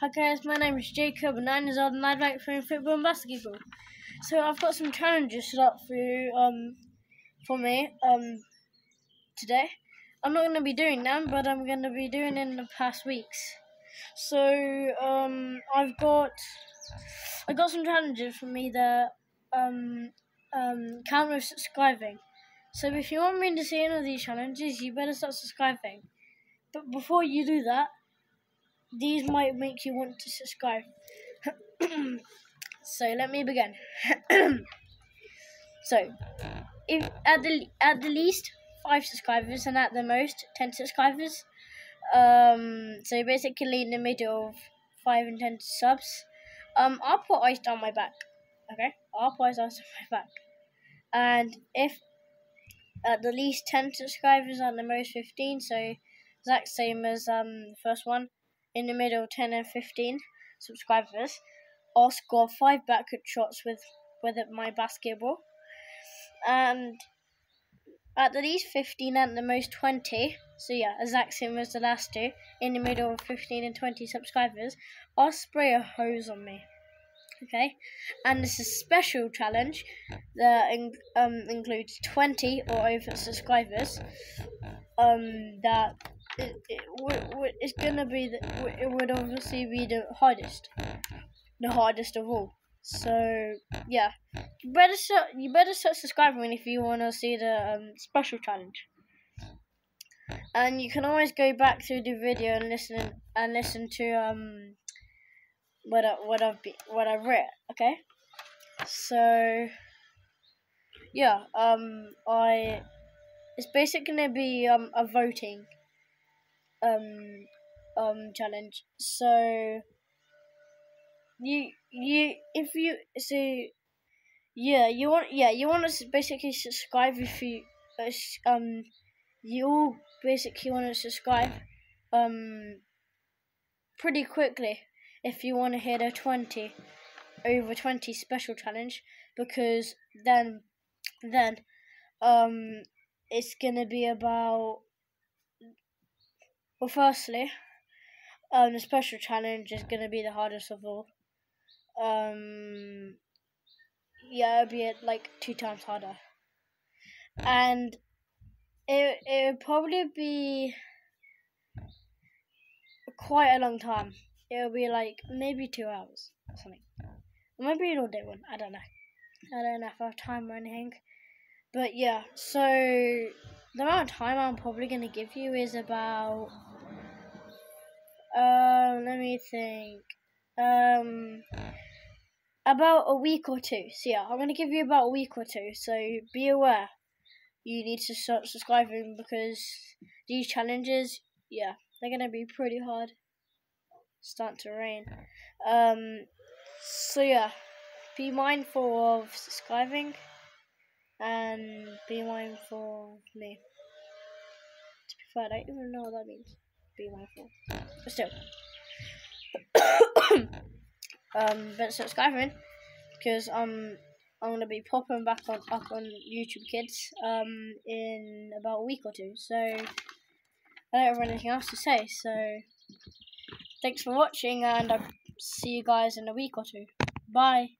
Hi guys, my name is Jacob, and I'm years old, and I'd like playing football and basketball. So I've got some challenges set up for you, um, for me, um, today. I'm not going to be doing them, but I'm going to be doing in the past weeks. So um, I've got, I got some challenges for me that um, um, count with subscribing. So if you want me to see any of these challenges, you better start subscribing. But before you do that, these might make you want to subscribe. so let me begin. so, if at the at the least five subscribers and at the most ten subscribers. Um, so basically in the middle of five and ten subs. Um, I'll put ice down my back. Okay, I'll put ice down my back. And if at the least ten subscribers and the most fifteen, so exact same as um the first one in the middle 10 and 15 subscribers. I'll score five backward shots with with my basketball. And at the least 15 and the most 20. So yeah, exact same as the last two. In the middle of 15 and 20 subscribers, I'll spray a hose on me. Okay, and this is a special challenge that um, includes 20 or over subscribers. Um, that it, it, it's gonna be the, it would obviously be the hardest, the hardest of all. So yeah, you better start, you better start subscribing if you want to see the um, special challenge. And you can always go back through the video and listen and listen to um what I, what I've be, what I've read. Okay, so yeah, um I it's basically gonna be um a voting um um challenge. So you you if you so yeah you want yeah you want to basically subscribe if you uh, um you basically want to subscribe um pretty quickly if you want to hit a 20 over 20 special challenge because then then um it's gonna be about well, firstly, um, the special challenge is going to be the hardest of all. Um, yeah, it'll be like two times harder, and it it would probably be quite a long time. It'll be like maybe two hours or something, or maybe an all day one. I don't know. I don't know if I have time or anything, but yeah. So the amount of time I'm probably gonna give you is about um, let me think. Um, about a week or two. So yeah, I'm gonna give you about a week or two. So be aware. You need to start subscribing because these challenges, yeah, they're gonna be pretty hard. Start to rain. Um, so yeah, be mindful of subscribing and be mindful of me. To be fair, I don't even know what that means be mindful. But still. um, but subscribing because um I'm gonna be popping back on up on YouTube Kids um in about a week or two. So I don't have anything else to say. So thanks for watching, and I'll see you guys in a week or two. Bye.